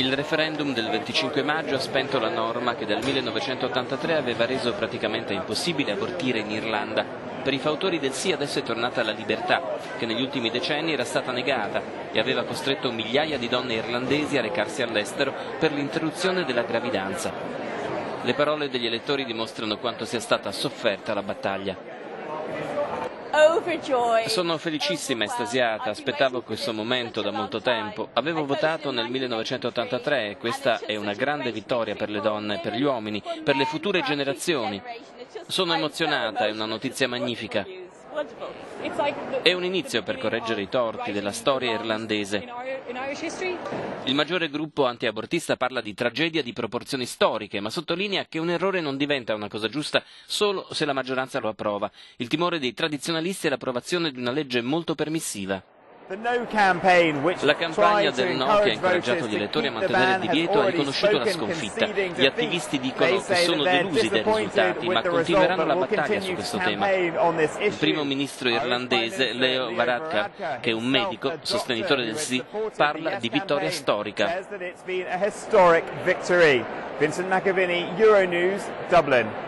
Il referendum del 25 maggio ha spento la norma che dal 1983 aveva reso praticamente impossibile abortire in Irlanda. Per i fautori del sì adesso è tornata la libertà, che negli ultimi decenni era stata negata e aveva costretto migliaia di donne irlandesi a recarsi all'estero per l'interruzione della gravidanza. Le parole degli elettori dimostrano quanto sia stata sofferta la battaglia. Sono felicissima, estasiata, aspettavo questo momento da molto tempo. Avevo votato nel 1983 e questa è una grande vittoria per le donne, per gli uomini, per le future generazioni. Sono emozionata, è una notizia magnifica. È un inizio per correggere i torti della storia irlandese. Il maggiore gruppo antiabortista parla di tragedia di proporzioni storiche, ma sottolinea che un errore non diventa una cosa giusta solo se la maggioranza lo approva. Il timore dei tradizionalisti è l'approvazione di una legge molto permissiva. La campagna del no che ha incoraggiato gli elettori a mantenere il divieto ha riconosciuto la sconfitta. Gli attivisti dicono che sono delusi dai risultati, ma continueranno la battaglia su questo tema. Il primo ministro irlandese, Leo Varadkar, che è un medico, sostenitore del sì, parla di vittoria storica. Vincent McAviney, Euronews, Dublin.